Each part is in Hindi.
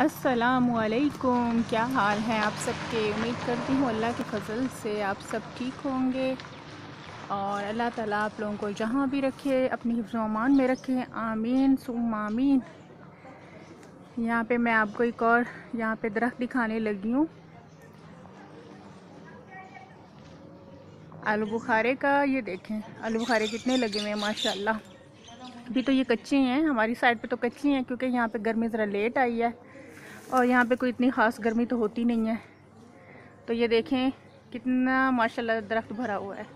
असलकुम क्या हाल है आप सबके? उम्मीद करती हूँ अल्लाह के फजल से आप सब ठीक होंगे। और अल्लाह ताला आप लोगों को जहाँ भी रखे, अपनी हिफ्ज़मान में रखे। आमीन सुम आमीन। यहाँ पे मैं आपको एक और यहाँ पे दरख्त दिखाने लगी हूँ। आलू बुखारे का, ये देखें। आलू बुखारे कितने लगे हुए हैं, माशाल्लाह। अभी तो ये कच्चे हैं, हमारी साइड पे तो कच्ची हैं, क्योंकि यहाँ पे गर्मी ज़रा लेट आई है। और यहाँ पे कोई इतनी ख़ास गर्मी तो होती नहीं है। तो ये देखें, कितना माशाल्लाह दरख्त भरा हुआ है।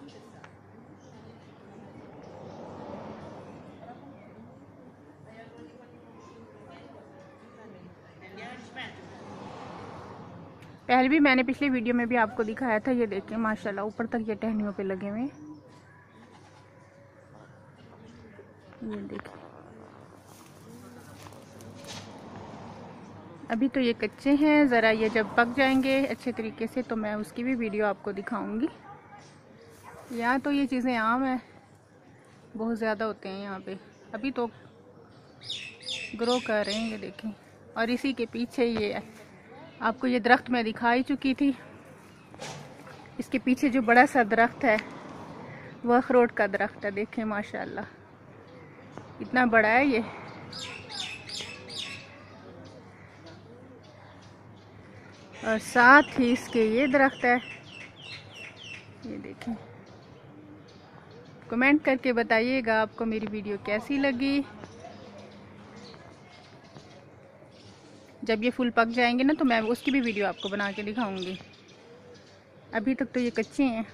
पहले भी मैंने पिछली वीडियो में भी आपको दिखाया था, ये देखें, माशाल्लाह ऊपर तक ये टहनियों पे लगे हुए ये देखें। अभी तो ये कच्चे हैं, ज़रा ये जब पक जाएँगे अच्छे तरीके से तो मैं उसकी भी वीडियो आपको दिखाऊँगी। यहाँ तो ये चीज़ें आम हैं, बहुत ज़्यादा होते हैं यहाँ पे। अभी तो ग्रो कर रहे हैं, ये देखें। और इसी के पीछे ये, आपको ये दरख्त मैं दिखा ही चुकी थी। इसके पीछे जो बड़ा सा दरख्त है, वह अखरोट का दरख्त है, देखें, माशाल्लाह। इतना बड़ा है ये। और साथ ही इसके ये दरख्त है। ये देखें कमेंट करके बताइएगा आपको मेरी वीडियो कैसी लगी। जब ये फूल पक जाएँगे ना तो मैं उसकी भी वीडियो आपको बना के दिखाऊँगी। अभी तक तो ये कच्चे हैं।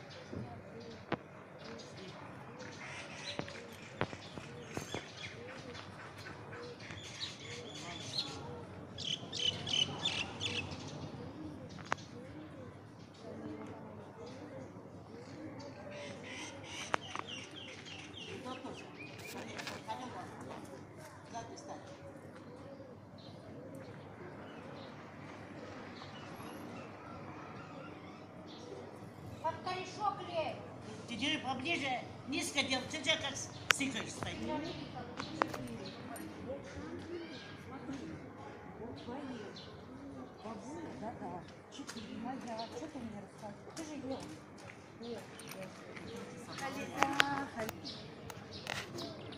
Держи поближе, низко делай. Ты как сыкаешь стоит. Да-да. Четыре моя. Что ты мне рассказываешь? Ты же ел. Нет. Халида, Халида.